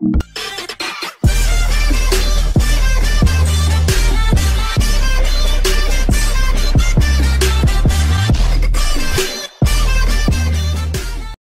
you